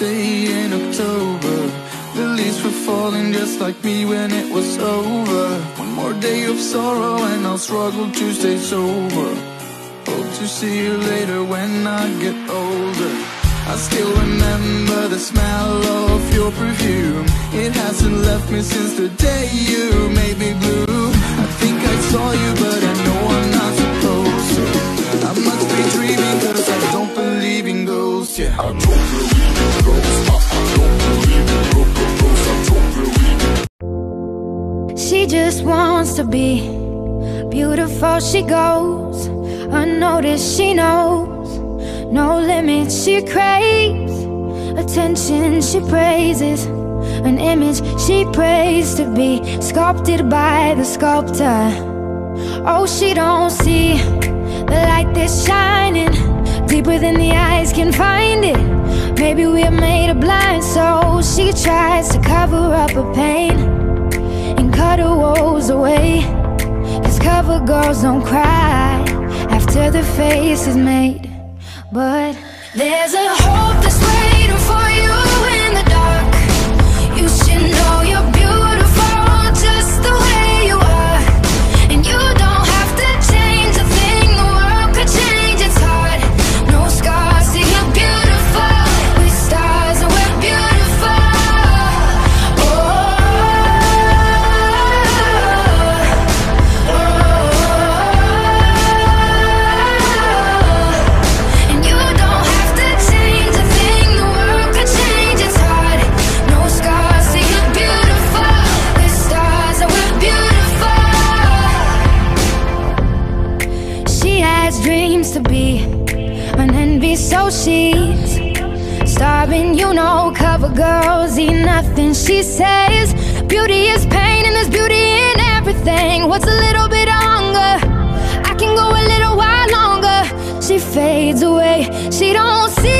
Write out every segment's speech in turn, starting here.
day in October. The leaves were falling just like me when it was over. One more day of sorrow and I'll struggle to stay sober. Hope to see you later when I get older. I still remember the smell of your perfume. It hasn't left me since the day you made me blue. I think I saw you, but I know I'm not supposed to. I must be dreaming, cause I don't believe in ghosts, yeah. Wants to be beautiful. She goes unnoticed. She knows no limits. She craves attention. She praises an image she prays to be sculpted by the sculptor. Oh, she don't see the light that's shining deeper than the eyes can find it. Maybe we're made of blind, so she tries to cover up her pain away. Cause cover girls don't cry after the face is made. But there's a starving. You know, cover girls eat nothing. She says, Beauty is pain, and there's beauty in everything. What's a little bit of hunger? I can go a little while longer. She fades away. She don't see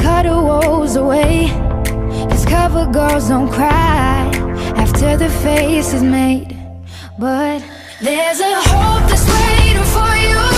cut her woes away. Cause cover girls don't cry After the face is made. But there's a hope that's waiting for you.